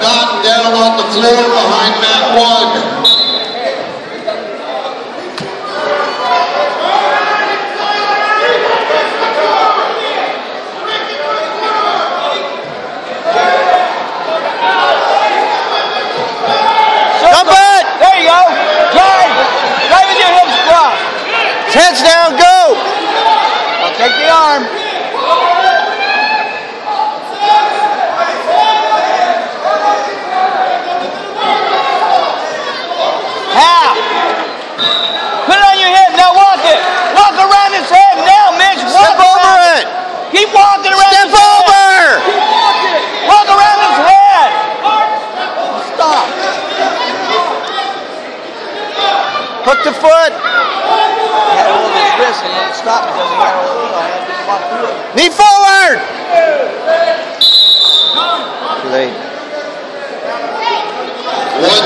Gotten down on the floor behind mat one. Heads down, go! Now take the arm. Put it on your head. Now walk it. Walk around his head. Now, Mitch. Walk Step over it! Keep walking around Step his head. over! Walk around his head. Stop. Hook the foot! had to hold his wrist and then stop because he had a little, I had walk through it. Knee forward! Too late. One